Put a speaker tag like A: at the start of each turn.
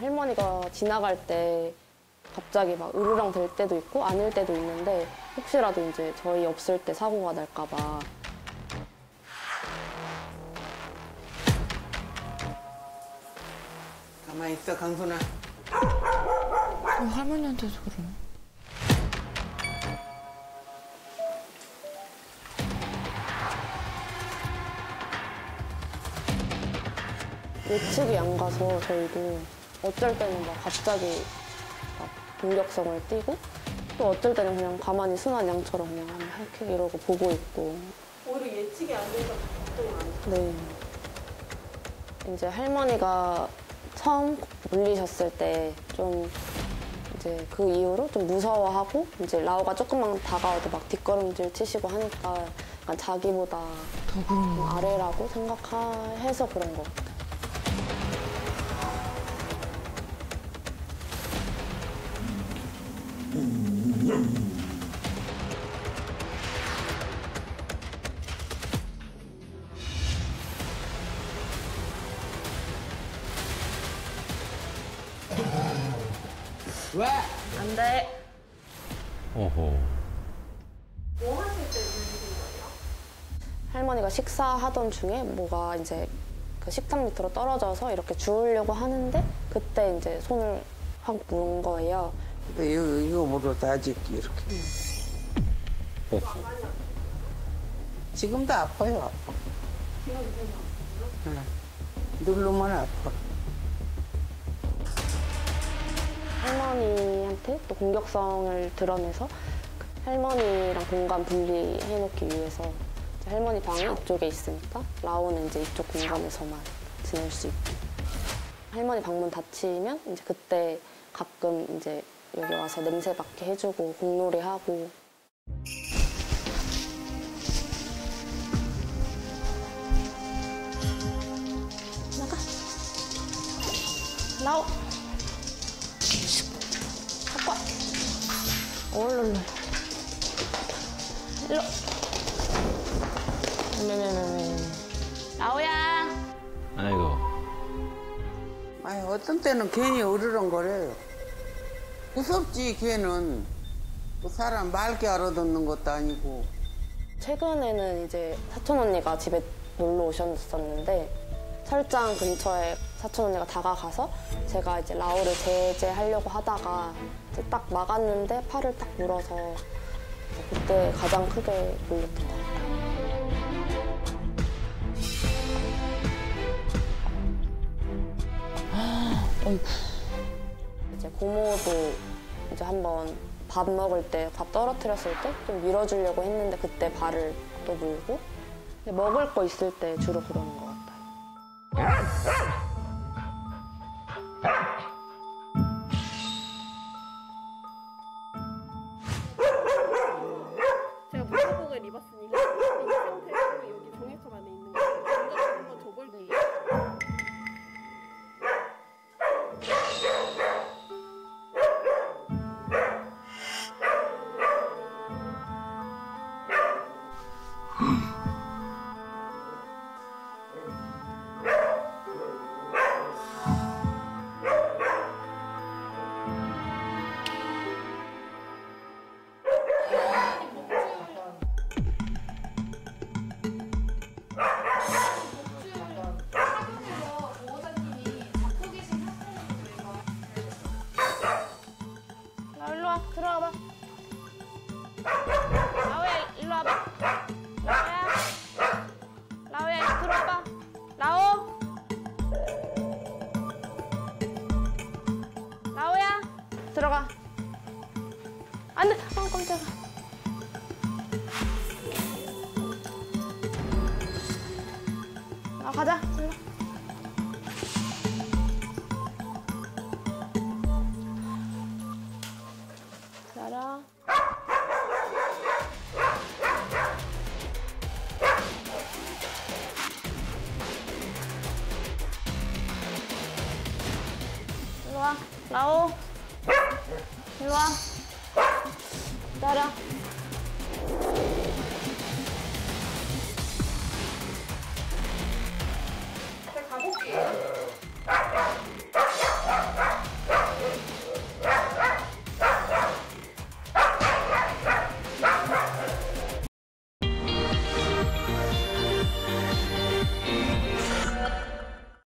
A: 할머니가 지나갈 때 갑자기 막 으르렁 될 때도 있고 아닐 때도 있는데 혹시라도 이제 저희 없을 때 사고가 날까 봐
B: 가만히 있어, 강순아.
C: 어, 할머니한테도 그러네.
A: 예측이 안 가서 저희도 어쩔 때는 막 갑자기 막 공격성을 띠고 또 어쩔 때는 그냥 가만히 순한 양처럼 그냥 이렇게 이러고 보고 있고
D: 오히려 예측이 안 돼서 걱정을 안 해요.
A: 네. 이제 할머니가 처음 물리셨을 때 좀 이제 그 이후로 좀 무서워하고 이제 라오가 조금만 다가와도 막 뒷걸음질 치시고 하니까 약간 자기보다
C: 더.
A: 아래라고 생각해서 그런 것 같아요.
B: 왜?
A: 안 돼.
E: 어허.
D: 뭐 하실 때 물리신 거예요?
A: 할머니가 식사하던 중에 뭐가 이제 그 식탁 밑으로 떨어져서 이렇게 주우려고 하는데 그때 이제 손을 확 물은 거예요.
B: 근데 이거, 이거 물어도 아직 이렇게. 지금도 아파요, 아파. 응. 누르면 아파.
A: 할머니한테 또 공격성을 드러내서 그 할머니랑 공간 분리해 놓기 위해서 할머니 방이 이쪽에 있으니까 라오는 이제 이쪽 공간에서만 지낼 수 있게. 할머니 방문 닫히면 이제 그때 가끔 이제 여기 와서 냄새 맡게 해주고 공놀이 하고. 나가. 라오 갖고 와 얼른 일로. 네네네네 라오야.
E: 아이고.
B: 아니, 어떤 때는 괜히 으르렁거려요. 무섭지, 걔는. 그 사람 맑게 알아듣는 것도 아니고.
A: 최근에는 이제 사촌 언니가 집에 놀러 오셨었는데 철장 근처에 사촌 언니가 다가가서 제가 이제 라오를 제재하려고 하다가 이제 딱 막았는데 팔을 딱 물어서 그때 가장 크게 물렸던 것 같아요.
C: 어이구.
A: 고모도 이제 한번 밥 먹을 때 밥 떨어뜨렸을 때 좀 밀어주려고 했는데 그때 발을 또 물고 먹을 거 있을 때 주로 그러는 것 같아요. 와 들어와 봐. 라오야 일로 와봐. 라오야 라오야 일로 들어와 봐. 라오 라오야 들어가. 안 돼 아 깜짝아. 아 가자 일로. 나라. 일로 와, 라오. 일로 와. 따라.